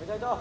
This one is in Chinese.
Về đây, đâu?